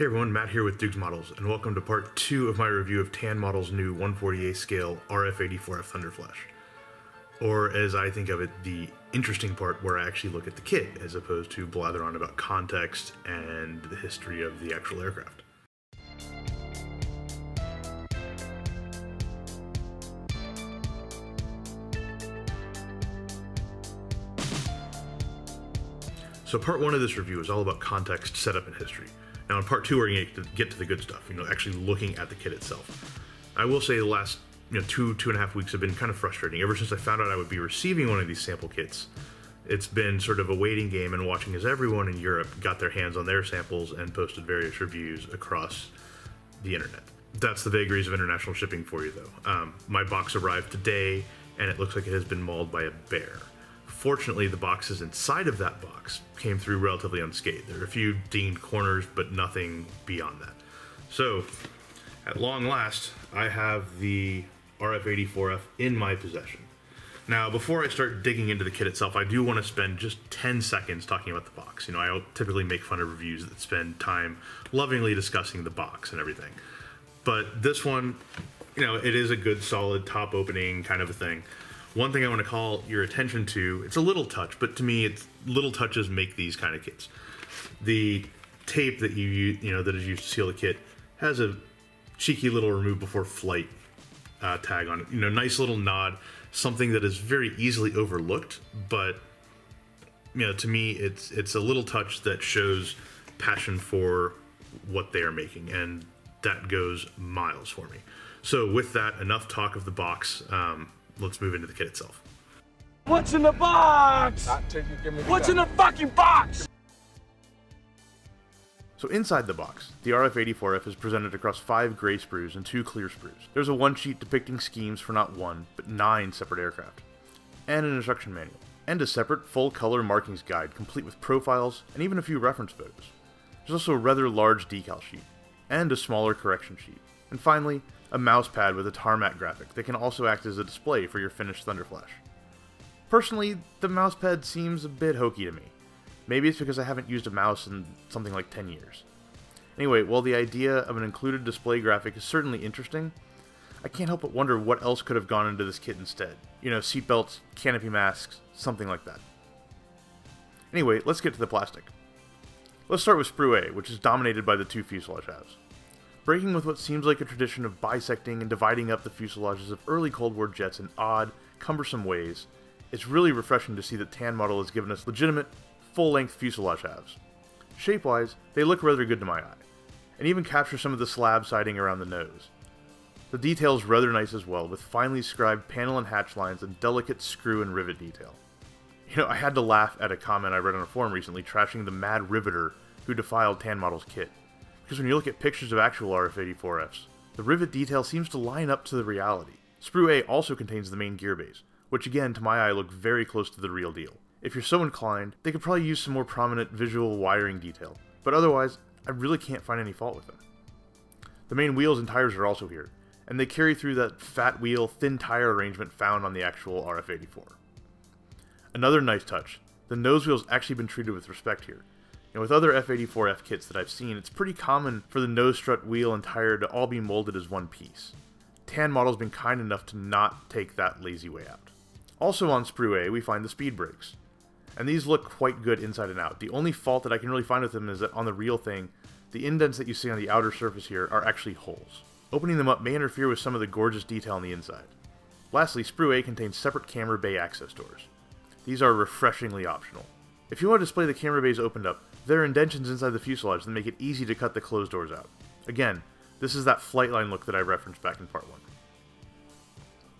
Hey everyone, Matt here with Doogs Models, and welcome to part two of my review of Tan Models' new 148 scale RF84F Thunderflash. Or, as I think of it, the interesting part where I actually look at the kit, as opposed to blather on about context and the history of the actual aircraft. So part one of this review is all about context, setup, and history. Now in part two, we're going to get to the good stuff, you know, actually looking at the kit itself. I will say the last you know, two, two and a half weeks have been kind of frustrating. Ever since I found out I would be receiving one of these sample kits, it's been sort of a waiting game and watching as everyone in Europe got their hands on their samples and posted various reviews across the internet. That's the vagaries of international shipping for you, though. Um, my box arrived today, and it looks like it has been mauled by a bear. Fortunately, the boxes inside of that box came through relatively unscathed. There are a few dinged corners, but nothing beyond that. So, at long last, I have the RF84F in my possession. Now, before I start digging into the kit itself, I do want to spend just 10 seconds talking about the box. You know, I typically make fun of reviews that spend time lovingly discussing the box and everything. But this one, you know, it is a good, solid, top opening kind of a thing. One thing I want to call your attention to, it's a little touch, but to me, it's little touches make these kind of kits. The tape that you you know that is used to seal the kit has a cheeky little remove before flight uh, tag on it. You know, nice little nod, something that is very easily overlooked, but you know, to me, it's it's a little touch that shows passion for what they are making, and that goes miles for me. So, with that, enough talk of the box. Um, let's move into the kit itself. What's in the box? What's in the fucking box? So inside the box, the RF-84F is presented across five gray sprues and two clear sprues. There's a one sheet depicting schemes for not one, but nine separate aircraft, and an instruction manual, and a separate full-color markings guide complete with profiles and even a few reference photos. There's also a rather large decal sheet, and a smaller correction sheet. And finally, a mouse pad with a tarmac graphic that can also act as a display for your finished Thunderflash. Personally, the mousepad seems a bit hokey to me. Maybe it's because I haven't used a mouse in something like 10 years. Anyway, while the idea of an included display graphic is certainly interesting, I can't help but wonder what else could have gone into this kit instead. You know, seatbelts, canopy masks, something like that. Anyway, let's get to the plastic. Let's start with sprue A, which is dominated by the two fuselage halves breaking with what seems like a tradition of bisecting and dividing up the fuselages of early Cold War jets in odd, cumbersome ways, it's really refreshing to see that Tan Model has given us legitimate, full-length fuselage halves. Shape-wise, they look rather good to my eye, and even capture some of the slab siding around the nose. The detail is rather nice as well, with finely scribed panel and hatch lines and delicate screw and rivet detail. You know, I had to laugh at a comment I read on a forum recently trashing the mad riveter who defiled Tan Model's kit because when you look at pictures of actual RF-84Fs, the rivet detail seems to line up to the reality. Sprue A also contains the main gear bays, which again to my eye look very close to the real deal. If you're so inclined, they could probably use some more prominent visual wiring detail, but otherwise, I really can't find any fault with them. The main wheels and tires are also here, and they carry through that fat wheel, thin tire arrangement found on the actual RF-84. Another nice touch, the nose wheel's actually been treated with respect here, and with other F84F kits that I've seen, it's pretty common for the nose strut, wheel, and tire to all be molded as one piece. Tan Model's been kind enough to not take that lazy way out. Also on Sprue A, we find the speed brakes. And these look quite good inside and out. The only fault that I can really find with them is that on the real thing, the indents that you see on the outer surface here are actually holes. Opening them up may interfere with some of the gorgeous detail on the inside. Lastly, Sprue A contains separate camera bay access doors. These are refreshingly optional. If you want to display the camera bays opened up, there are indentions inside the fuselage that make it easy to cut the closed doors out. Again, this is that flight line look that I referenced back in part 1.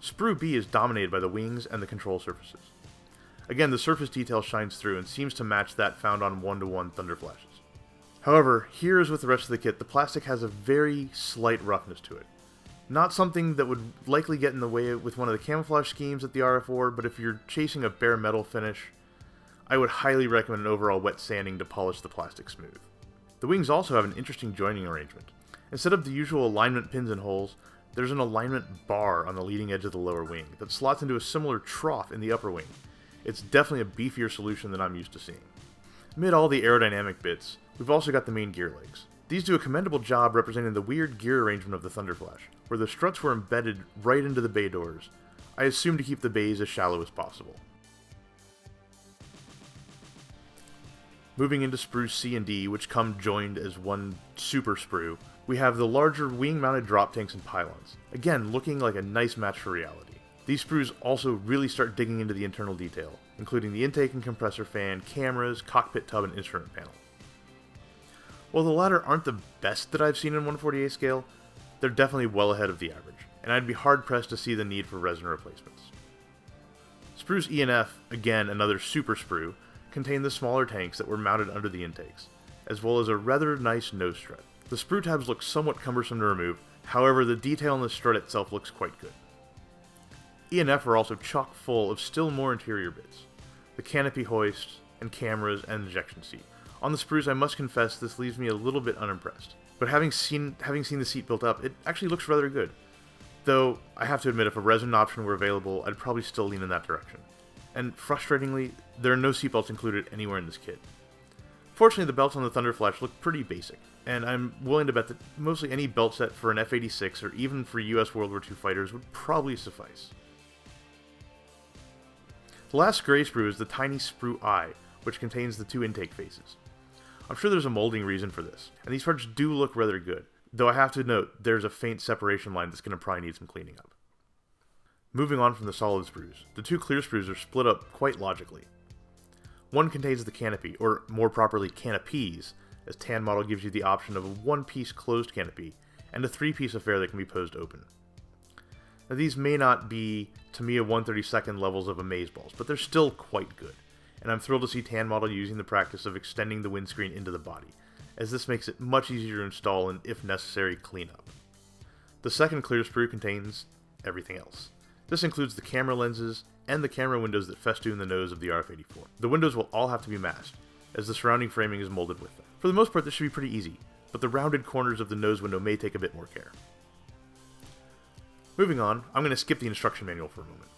Sprue B is dominated by the wings and the control surfaces. Again, the surface detail shines through and seems to match that found on one-to-one -one Thunderflashes. However, here as with the rest of the kit, the plastic has a very slight roughness to it. Not something that would likely get in the way with one of the camouflage schemes at the RF4, but if you're chasing a bare metal finish, I would highly recommend an overall wet sanding to polish the plastic smooth. The wings also have an interesting joining arrangement. Instead of the usual alignment pins and holes, there's an alignment bar on the leading edge of the lower wing that slots into a similar trough in the upper wing. It's definitely a beefier solution than I'm used to seeing. Amid all the aerodynamic bits, we've also got the main gear legs. These do a commendable job representing the weird gear arrangement of the Thunderflash, where the struts were embedded right into the bay doors, I assume to keep the bays as shallow as possible. Moving into sprues C and D, which come joined as one super sprue, we have the larger wing-mounted drop tanks and pylons, again looking like a nice match for reality. These sprues also really start digging into the internal detail, including the intake and compressor fan, cameras, cockpit tub, and instrument panel. While the latter aren't the best that I've seen in 148 scale, they're definitely well ahead of the average, and I'd be hard pressed to see the need for resin replacements. Sprues E and F, again another super sprue, contain the smaller tanks that were mounted under the intakes, as well as a rather nice nose strut. The sprue tabs look somewhat cumbersome to remove, however the detail on the strut itself looks quite good. E and F are also chock full of still more interior bits. The canopy hoist, and cameras, and ejection seat. On the sprues, I must confess this leaves me a little bit unimpressed. But having seen having seen the seat built up, it actually looks rather good. Though, I have to admit, if a resin option were available, I'd probably still lean in that direction and frustratingly, there are no seatbelts included anywhere in this kit. Fortunately, the belts on the Thunderflash look pretty basic, and I'm willing to bet that mostly any belt set for an F-86 or even for US World War II fighters would probably suffice. The last gray sprue is the tiny sprue eye, which contains the two intake faces. I'm sure there's a molding reason for this, and these parts do look rather good, though I have to note there's a faint separation line that's going to probably need some cleaning up. Moving on from the solid sprues, the two clear sprues are split up quite logically. One contains the canopy, or more properly canopies, as Tan Model gives you the option of a one-piece closed canopy and a three-piece affair that can be posed open. Now these may not be Tamiya 132nd levels of amazeballs, but they're still quite good, and I'm thrilled to see Tan Model using the practice of extending the windscreen into the body, as this makes it much easier to install and, if necessary, clean up. The second clear sprue contains everything else. This includes the camera lenses and the camera windows that festoon the nose of the RF-84. The windows will all have to be masked, as the surrounding framing is molded with them. For the most part this should be pretty easy, but the rounded corners of the nose window may take a bit more care. Moving on, I'm going to skip the instruction manual for a moment,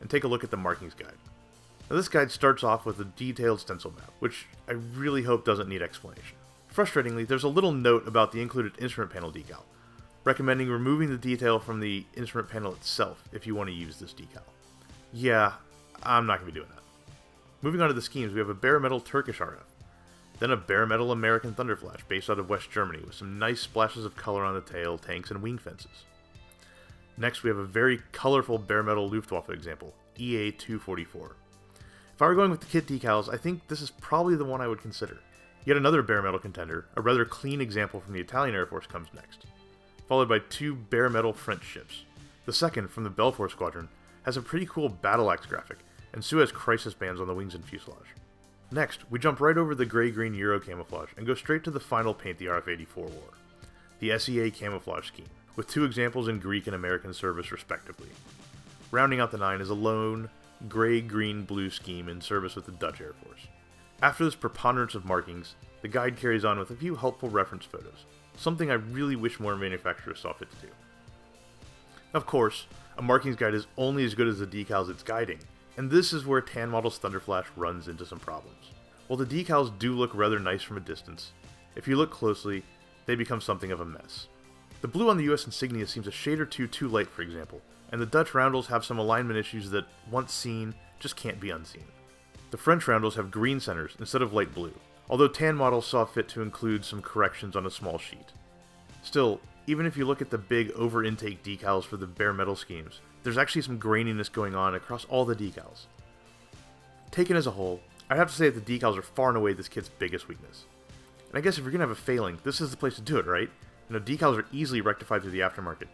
and take a look at the markings guide. Now this guide starts off with a detailed stencil map, which I really hope doesn't need explanation. Frustratingly, there's a little note about the included instrument panel decal, recommending removing the detail from the instrument panel itself if you want to use this decal. Yeah, I'm not going to be doing that. Moving on to the schemes, we have a bare metal Turkish RF, then a bare metal American Thunderflash based out of West Germany with some nice splashes of color on the tail, tanks, and wing fences. Next, we have a very colorful bare metal Luftwaffe example, EA-244. If I were going with the kit decals, I think this is probably the one I would consider. Yet another bare metal contender, a rather clean example from the Italian Air Force comes next followed by two bare metal French ships. The second, from the Belfort Squadron, has a pretty cool battle axe graphic, and Suez crisis bands on the wings and fuselage. Next, we jump right over the gray-green Euro camouflage and go straight to the final paint the RF-84 wore, the SEA camouflage scheme, with two examples in Greek and American service respectively. Rounding out the nine is a lone, gray-green-blue scheme in service with the Dutch Air Force. After this preponderance of markings, the guide carries on with a few helpful reference photos, something I really wish more manufacturers saw fit to do. Of course, a markings guide is only as good as the decals it's guiding, and this is where Tan Model's Thunderflash runs into some problems. While the decals do look rather nice from a distance, if you look closely, they become something of a mess. The blue on the US insignia seems a shade or two too light, for example, and the Dutch roundels have some alignment issues that, once seen, just can't be unseen. The French roundels have green centers instead of light blue, although Tan models saw fit to include some corrections on a small sheet. Still, even if you look at the big over-intake decals for the bare metal schemes, there's actually some graininess going on across all the decals. Taken as a whole, I'd have to say that the decals are far and away this kit's biggest weakness. And I guess if you're gonna have a failing, this is the place to do it, right? You know, decals are easily rectified through the aftermarket,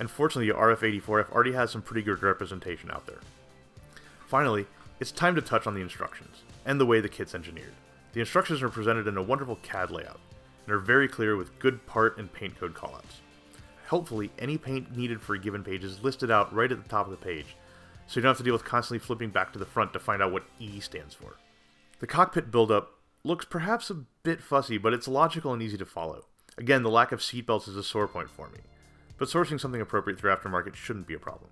and fortunately the RF-84F already has some pretty good representation out there. Finally, it's time to touch on the instructions, and the way the kit's engineered. The instructions are presented in a wonderful CAD layout, and are very clear with good part and paint code callouts. Helpfully, any paint needed for a given page is listed out right at the top of the page, so you don't have to deal with constantly flipping back to the front to find out what E stands for. The cockpit buildup looks perhaps a bit fussy, but it's logical and easy to follow. Again, the lack of seatbelts is a sore point for me, but sourcing something appropriate through aftermarket shouldn't be a problem.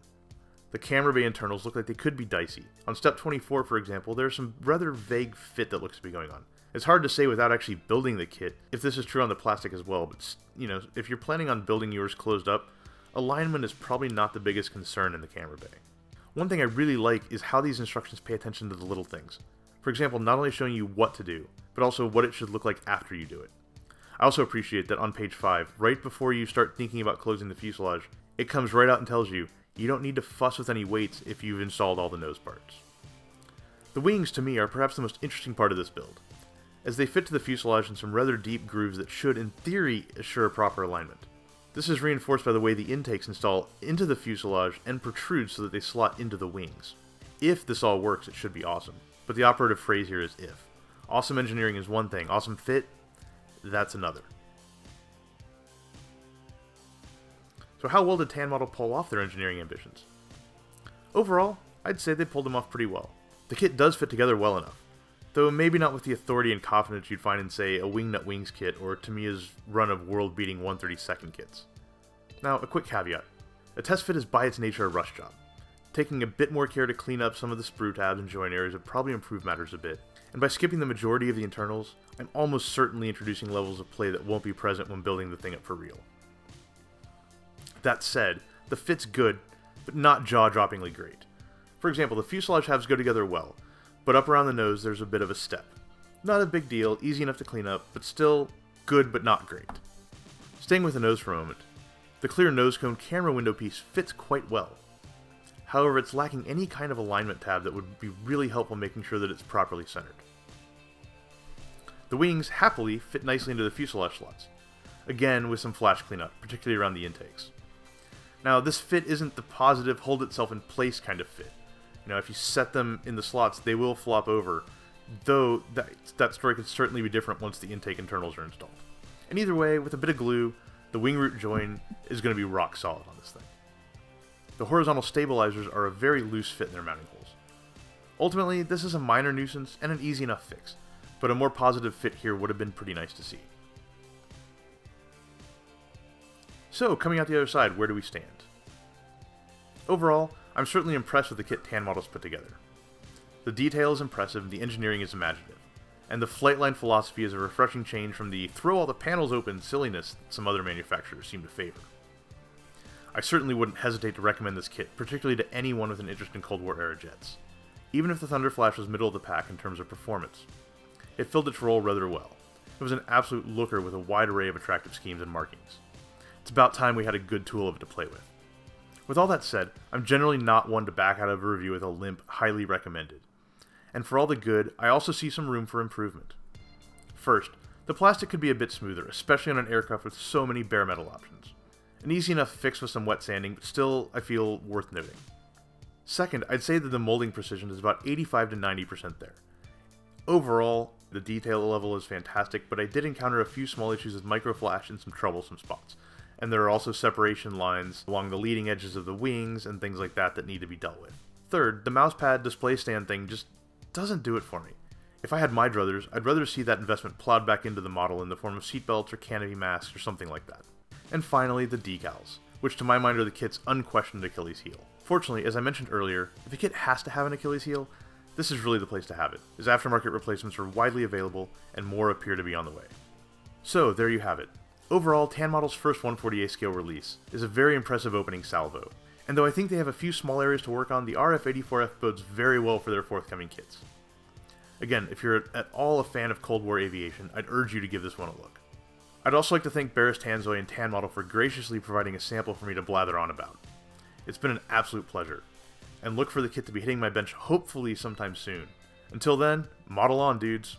The camera bay internals look like they could be dicey. On step 24, for example, there's some rather vague fit that looks to be going on. It's hard to say without actually building the kit if this is true on the plastic as well, but you know, if you're planning on building yours closed up, alignment is probably not the biggest concern in the camera bay. One thing I really like is how these instructions pay attention to the little things. For example, not only showing you what to do, but also what it should look like after you do it. I also appreciate that on page 5, right before you start thinking about closing the fuselage, it comes right out and tells you you don't need to fuss with any weights if you've installed all the nose parts. The wings, to me, are perhaps the most interesting part of this build, as they fit to the fuselage in some rather deep grooves that should, in theory, assure proper alignment. This is reinforced by the way the intakes install into the fuselage and protrude so that they slot into the wings. If this all works, it should be awesome. But the operative phrase here is if. Awesome engineering is one thing, awesome fit, that's another. So how well did Tan Model pull off their engineering ambitions? Overall, I'd say they pulled them off pretty well. The kit does fit together well enough, though maybe not with the authority and confidence you'd find in, say, a Wingnut Wings kit or Tamiya's run of world-beating 132nd kits. Now, a quick caveat. A test fit is by its nature a rush job. Taking a bit more care to clean up some of the sprue tabs and joint areas would probably improve matters a bit, and by skipping the majority of the internals, I'm almost certainly introducing levels of play that won't be present when building the thing up for real. That said, the fit's good, but not jaw-droppingly great. For example, the fuselage halves go together well, but up around the nose there's a bit of a step. Not a big deal, easy enough to clean up, but still good but not great. Staying with the nose for a moment, the clear nose cone camera window piece fits quite well. However, it's lacking any kind of alignment tab that would be really helpful making sure that it's properly centered. The wings, happily, fit nicely into the fuselage slots, again with some flash cleanup, particularly around the intakes. Now, this fit isn't the positive, hold itself in place kind of fit. You know, if you set them in the slots, they will flop over, though that, that story could certainly be different once the intake internals are installed. And either way, with a bit of glue, the wing root join is going to be rock solid on this thing. The horizontal stabilizers are a very loose fit in their mounting holes. Ultimately, this is a minor nuisance and an easy enough fix, but a more positive fit here would have been pretty nice to see. So, coming out the other side, where do we stand? Overall, I'm certainly impressed with the kit Tan models put together. The detail is impressive, the engineering is imaginative, and the Flightline philosophy is a refreshing change from the throw all the panels open silliness that some other manufacturers seem to favor. I certainly wouldn't hesitate to recommend this kit, particularly to anyone with an interest in Cold War era jets, even if the Thunder Flash was middle of the pack in terms of performance. It filled its role rather well. It was an absolute looker with a wide array of attractive schemes and markings. It's about time we had a good tool of it to play with. With all that said, I'm generally not one to back out of a review with a limp, highly recommended. And for all the good, I also see some room for improvement. First, the plastic could be a bit smoother, especially on an aircraft with so many bare metal options. An easy enough fix with some wet sanding, but still, I feel, worth noting. Second, I'd say that the molding precision is about 85 to 90% there. Overall, the detail level is fantastic, but I did encounter a few small issues with microflash and some troublesome spots. And there are also separation lines along the leading edges of the wings and things like that that need to be dealt with. Third, the mousepad display stand thing just doesn't do it for me. If I had my druthers, I'd rather see that investment plowed back into the model in the form of seatbelts or canopy masks or something like that. And finally, the decals, which to my mind are the kit's unquestioned Achilles heel. Fortunately, as I mentioned earlier, if a kit has to have an Achilles heel, this is really the place to have it, as aftermarket replacements are widely available and more appear to be on the way. So, there you have it. Overall, Tan Model's first 148 scale release is a very impressive opening salvo, and though I think they have a few small areas to work on, the RF-84F bodes very well for their forthcoming kits. Again, if you're at all a fan of Cold War aviation, I'd urge you to give this one a look. I'd also like to thank Barris Tanzoy and Tan Model for graciously providing a sample for me to blather on about. It's been an absolute pleasure, and look for the kit to be hitting my bench hopefully sometime soon. Until then, model on, dudes.